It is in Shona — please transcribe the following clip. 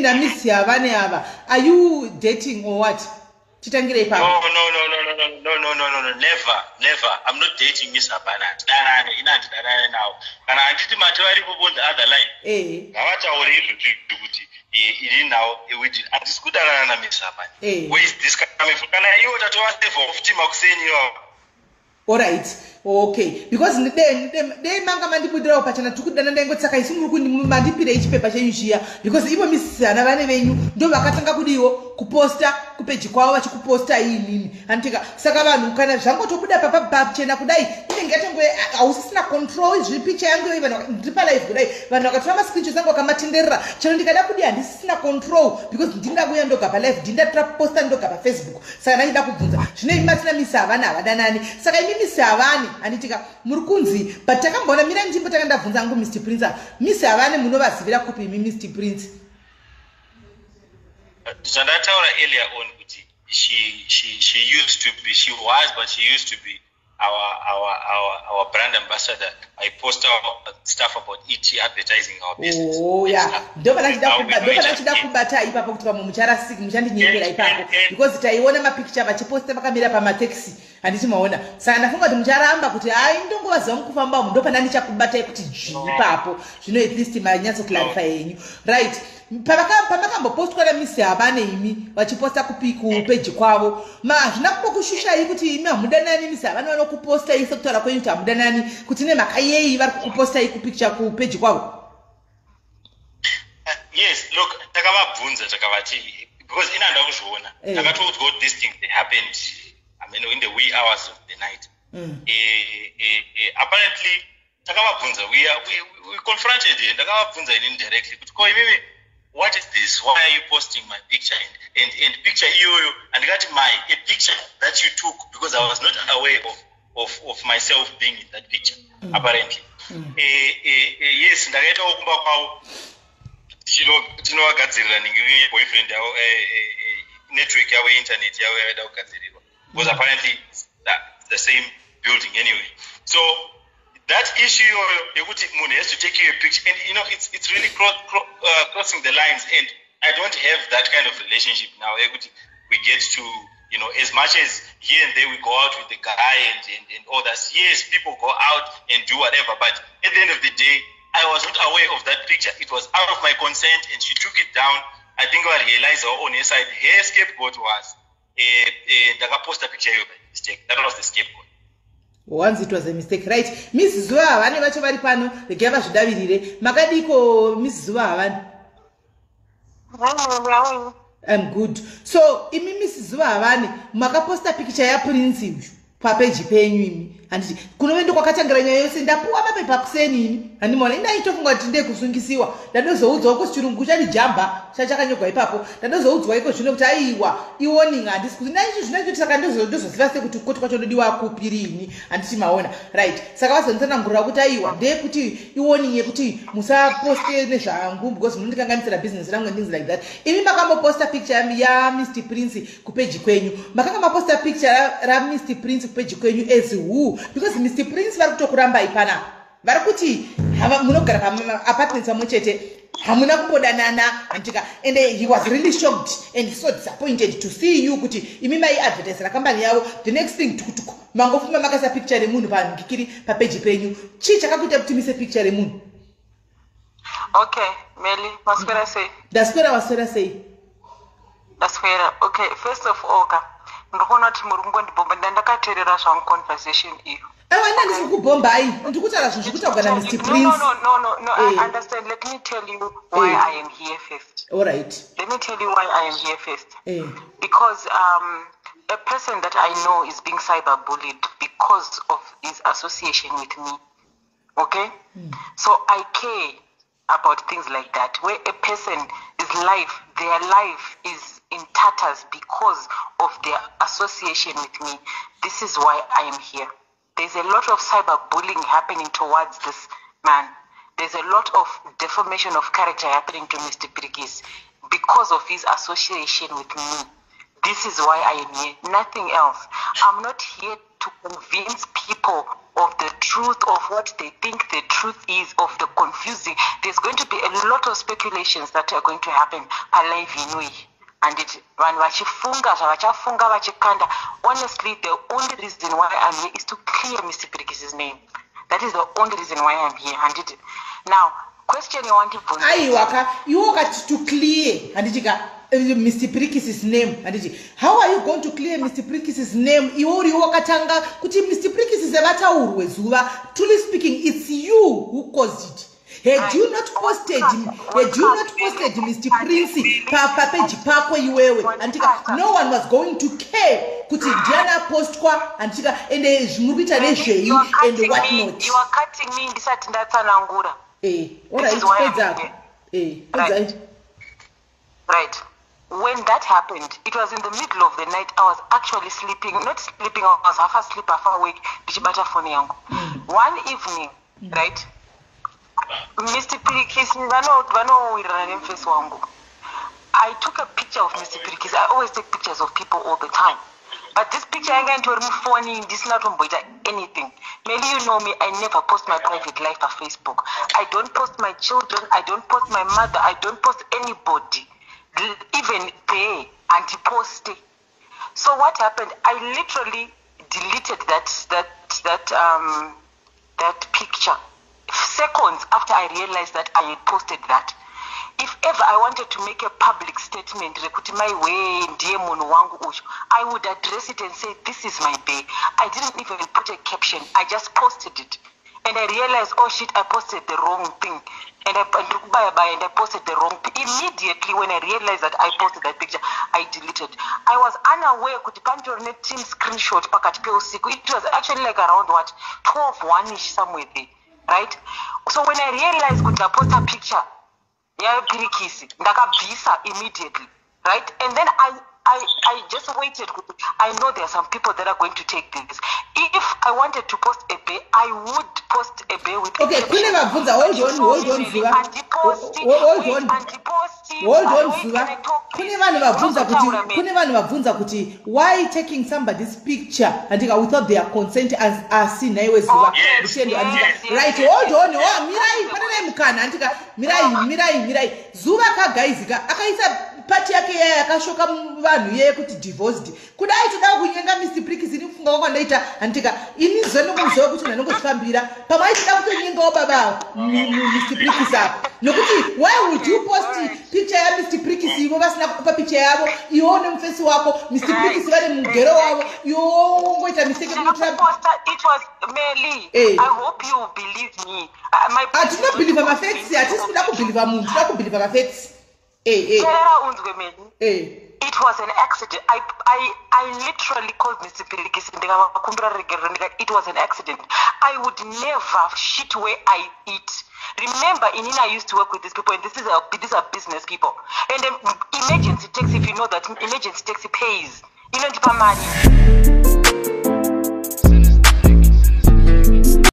imi namisi havane ava are you dating or what titangire No, ipapo no, no, no, no, no, no, no, no, no, no, never, never. I'm not dating Miss Habana. Danane, ina ndidanane nawo. Kana handiti mate varipo on the other line. ee Ngavataure izvo zvinhu kuti eh, iri nawo ewiti handisi kudanana naMiss Habana. Eh. Where is this coming from? Kana iwo tatova save of team akuseni iwawo. Allright okay. Because nde- dei manga mandibudirawo pachana tiri kudana ndaingoti saka isi muri mandipirei chipepa chenyu chiya because ivo misisana vane venyu ndo vakatanga kudiwo kuposta kupeji kwavo vachikuposta iinini anotika saka vanhu kana zvangotobuda papa pachena kudai inenge yatonge hausisina control zviri picha yangu iyo vanhu ndiri palive kudai. Vanhu vakatora mascreenshots angu vakamatenderera. Chero ndikada kudi handisisina control because ndingakuya ndoga palive ndindatira posta ndoga pafacebook. Saka ndachida kubvunza zvino imi masina misi havani havadanani saka imi misi havani handitika muri kunzi but takamboona mira ndimbo taka ndabvunza angu mr prince misi havani munovazivira kupi imi mr prince zvandataura earlier on kuti she, she, she used to be, she was, but she used to be our, our, our, our brand ambassador. I post our stuff about ET advertising our business. oya Yes, ndopana now chida we kuba- know ndopana each chida other. kubata ipapo kuti pamwe Eh, ipapo. because taiona mapikicha vachiposta vakamira pamateksi handiti maona. Saka ndafunga kuti mucharamba kuti hai ndongovaziva mukufambamo ndopana ndichakubatai kuti dzvi ipapo. Zvino at least manyatsoclarify yenyu right Pavaka- pamakambopostwa namisi havane imi vachiposta kupeji kwavo. Ma hazvina kumbokushushai kuti imi hamudanani misi havane vanokupostai sekutaura kwenyu kuti hamudanani kuti nemhaka yei vari kukupostai kupikicha kupeji kwavo? Yes look takavabvunza takavati because inanda kuzviona. Eh. takatoudzwa kuti these things they happened I mean, in the wee hours of the night. Mm. eh, eh, eh, apparently takavabvunza. We, we, we confronted her ndakavabvunza inini directly kuti ko imimi what is this? Why are you posting my picture? And, and, and picture iyoyo andikati my a picture that you took because i was not aware of, of, of myself being in that picture mm. apparently. Mm. Eh, eh, eh, yes ndakaitawo kumba kwavo. Tino- tinovagadzirira ningi boyfriend yavo network yavo internet yavo yavaida kugadzirirwa because apparently it's the, the same building anyway. So that issue yekuti munhu has to take you a picture. And you know it's, it's really uh, crossing the lines. And i don't have that kind of relationship now we get to you know as much as here and there we go out with the guy and, and, and all that. Yes people go out and do whatever but at the end of the day i was not aware of that picture. It was out of my consent and she took it down. I think i realized her on her side her scapegoat was eh, eh, ndakaposta picture iyoyo by mistake. That was the scapegoat once it was a mistake right? Miss zuva havani vacho vari pano regai vazvidavirire. Makadiko miss zuva havani im good. So imi miss zuva havani makaposta pikicha yaprince uyu papeji penyu imi handiti kunove ndokwakatangira nyaya yose ndapuwa mapepa kuseni ini. Handimaona indaitofunga kuti ndei kusungisiwa ndandozoudzawo ko chirungu chanijamba chachakanyogwa ipapo. Ndandozoudzwa iko zvino kuti aiwa iwarning handisi kuti naicho zvinocho saka ndozo- ndozoziva sekuti koti kwacho ndodiwa kupiri ini handiti maona. Right. Saka vazonditsanangurira kuti aiwa ndeyekuti iwarning yekuti musaposte nezvangu because munondikanganisira bhizinesi rangu and things like that. Imi makamboposta picture yamr prince kupeji kwenyu. Makanga maposta picture ra- ramr prince kupeji kwenyu as who because mr prince vari kutokurambai panapa vari kuti munogara paapartments pamwe chete hamuna kumbodanana handika and he was really shocked and so disappointed to see you kuti imi maiadvertisera kambani yavo. The next thing tukutuku mangofuma makaisa picture remunhu pangikiri papeji penyu. Chii chakakuita kuti mise picture remunhu okay meli maswera sei? Ndaswera waswera sei? Ndaswera okay. First of all ka ndiri kuona kuti muri kungondibhomba ndandakateerera zvangu conversation iyo aiwa ina ndisiri kubhombai ndiri kutaura zvinhu zviri kutaurwa namr No, prince no, no, no, no, no. I Eh. understand. Let me tell you why Eh. I am here first. allright Let me tell you why I am here first. Eh. Because um, a person that I know is being cyberbullied because of his association with me. Okay? So I care about things like that, where a person is life, their life is in tatters because of their association with me. This is why I am here. There's a lot of cyberbullying happening towards this man. There's a lot of deformation of character happening to Mr. Brigis because of his association with me. This is why I am here, nothing else. I'm not here to convince people of the truth of what they think the truth is of the confusing there's going to a lot of speculations that are going to happen palive inui. Handiti vanhu vachifunga zvavachafunga vachikanda honestly the only reason why i'm here is to clear mr pirikis's name. That is the only reason why i'm here. Handiti now question you yawandibvunza aiwa ka iwe ukati to clear handitika uh, mr prikis's name handiti how are you going to clear mr prikis's name? Iwe uri wakatanga kuti mr prikis sevataurwe zuva truly speaking it's you who caused it had you not posted had you not posted mr prince papeji pako iwewe? Handitika no one was going to care kuti ndiani apostwa handitika ende zvimuri kuita nezvei and what not. You are cutting me ndisati ndatsanangura Eh, alright, pedzapo Eh, pedzai right. When that happened it was in the middle of the night. I was actually sleeping not sleeping i was half asleep half awake ndichibata foni yangu. One evening right mr pirikisi vano- vanowirirana nemufesi wangu i took a picture of mr pirikisi i always take pictures of people all the time. But this picture yanga nditori mufoni ndisina tomboita anything. Maybe you know me i never post my private life pafacebook i don't post my children i don't post my mother i don't post anybody. Even there andiposti so what happened? I literally deleted that that that um that picture seconds after i realized that i had posted that if ever i wanted to make a public statement rekuti maiwe ndiye munhu wangu uyu i would address it and say this is my day i didn't even put a caption. I just posted it. And i realized oh shit i posted the wrong thing. And I- and i posted the wrong pi- immediately when i realized that i posted that picture i deleted. I was unaware kuti panditori neteam screenshot pakati peusiku it was actually like around what 12 one ish somewhere there right? So when i realized kuti ndaposta picture yapirikisi ndakabvisa immediately right? And then I, I, I just waited i know there are some people that are going to take this if i wanted to post a bay i would post a bay with okay kune vabvunza hold on hold on zuva. Andiposti, hold wait, on. andiposti, hold I on wait, zuva. can I talk, kune vanhu vabvunza kuti kune vanhu vabvunza kuti why taking somebody's picture handika without their consent as asi nhaiwe zuva? Oh, yes, handika right hold on mirai pananai mukana handika mirai mirai mirai. Zuva kagaizika akaisa pati yake yaya yakashoka vanhu yeye kuti divorced. Kudai toda kunyenga mr prikis ini kufunga kwako ndaita handika ini zvanokumuziva kuti ndanongozvifambira pamwe aitida kutonyengawo baba mr prikis apo nokuti why would you post picture yamr prikis ivo vasina kukupa picture yavo? Iwo nemufesi wako mr prikis vari mugero wavo. Iwo wongoita mistake kuitira Ndakaposta, it was Meli. I hope you believe me. My hatina kubhilivha mafacts hatisi kuda kubhilivha munhu tida kubhilivha mafacts Eh, eh, unzwe Meli. eh. It was an accident. I, I, I literally called Mr. Regerero ndikati it was an accident. I would never shit where I eat. Remember, Inina, I used to work with these people, and this is a, these are business people. And um, emergency taxi, if you know that emergency taxi pays. You know, money.